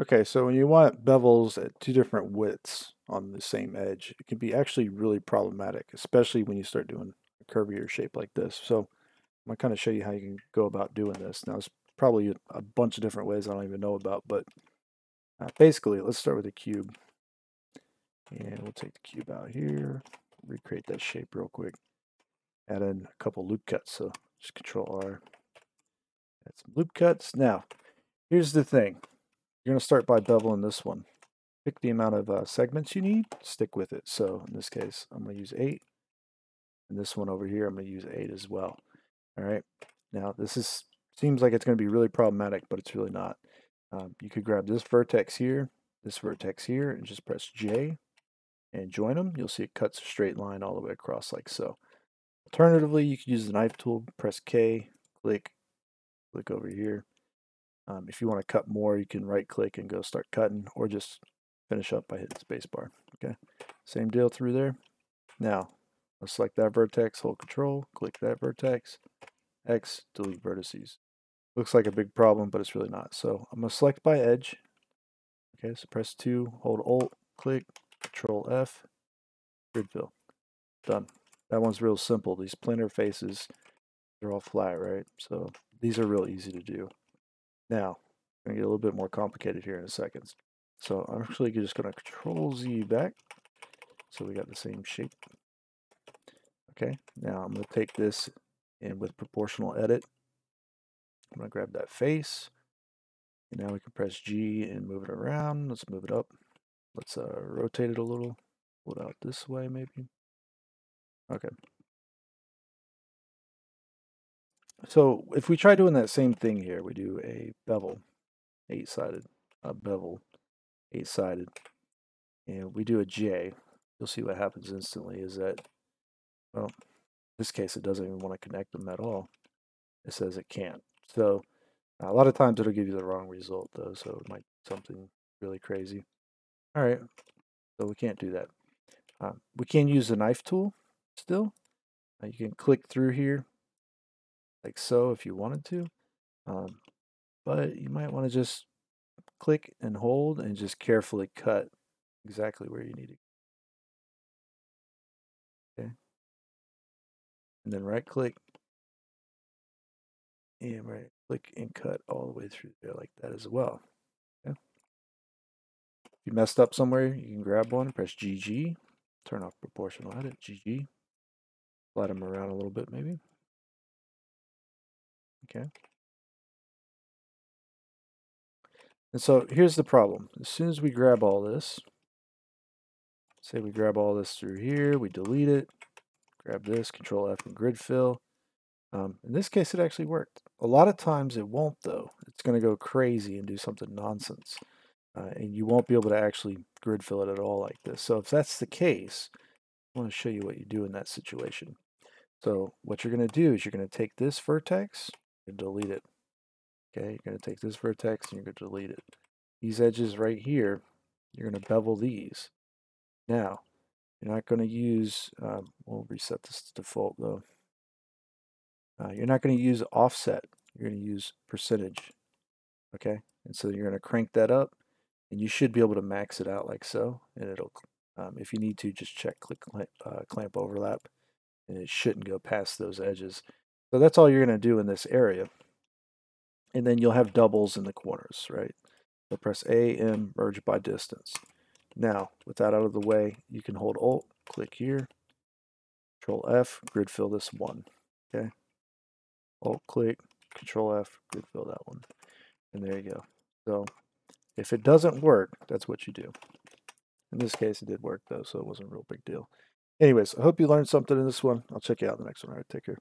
Okay, so when you want bevels at two different widths on the same edge, it can be actually really problematic, especially when you start doing a curvier shape like this. So I'm going to kind of show you how you can go about doing this. Now, there's probably a bunch of different ways I don't even know about, but uh, basically, let's start with a cube. And we'll take the cube out here, recreate that shape real quick. Add in a couple loop cuts, so just Control R. Add some loop cuts. Now, here's the thing. You're going to start by beveling this one. Pick the amount of uh, segments you need, stick with it. So in this case, I'm going to use 8. And this one over here, I'm going to use 8 as well. All right. Now, this is seems like it's going to be really problematic, but it's really not. Um, you could grab this vertex here, this vertex here, and just press J and join them. You'll see it cuts a straight line all the way across like so. Alternatively, you could use the knife tool, press K, click, click over here, um, if you want to cut more, you can right click and go start cutting or just finish up by hitting spacebar. Okay, same deal through there. Now, let's select that vertex, hold control, click that vertex, X, delete vertices. Looks like a big problem, but it's really not. So I'm going to select by edge. Okay, so press 2, hold Alt, click, Control F, grid fill. Done. That one's real simple. These planar faces, they're all flat, right? So these are real easy to do. Now, going to get a little bit more complicated here in a second. So I'm actually just going to control Z back. So we got the same shape. Okay, now I'm going to take this and with proportional edit, I'm going to grab that face. And now we can press G and move it around. Let's move it up. Let's uh, rotate it a little. Pull it out this way maybe. Okay. So if we try doing that same thing here, we do a bevel, eight-sided, a bevel, eight-sided, and we do a J, you'll see what happens instantly is that, well, in this case it doesn't even want to connect them at all. It says it can't. So a lot of times it'll give you the wrong result though, so it might be something really crazy. All right, so we can't do that. Uh, we can use the knife tool still. Uh, you can click through here like so if you wanted to. Um, but you might want to just click and hold and just carefully cut exactly where you need it. Okay. And then right click and right click and cut all the way through there like that as well. Okay. If you messed up somewhere, you can grab one, press GG, turn off proportional edit, GG, slide them around a little bit maybe. Okay. And so here's the problem. As soon as we grab all this, say we grab all this through here, we delete it, grab this, Control F and grid fill. Um, in this case, it actually worked. A lot of times it won't though. It's going to go crazy and do something nonsense. Uh, and you won't be able to actually grid fill it at all like this. So if that's the case, I want to show you what you do in that situation. So what you're going to do is you're going to take this vertex, and delete it. Okay, you're going to take this vertex and you're going to delete it. These edges right here, you're going to bevel these. Now, you're not going to use, um, we'll reset this to default though. Uh, you're not going to use offset. You're going to use percentage. Okay, and so you're going to crank that up and you should be able to max it out like so. And it'll, um, if you need to, just check click uh, clamp overlap and it shouldn't go past those edges. So that's all you're going to do in this area. And then you'll have doubles in the corners, right? So press A, M, merge by distance. Now, with that out of the way, you can hold Alt, click here, Control F, grid fill this one, okay? Alt click, Control F, grid fill that one. And there you go. So if it doesn't work, that's what you do. In this case, it did work though, so it wasn't a real big deal. Anyways, I hope you learned something in this one. I'll check you out in the next one. All right, take care.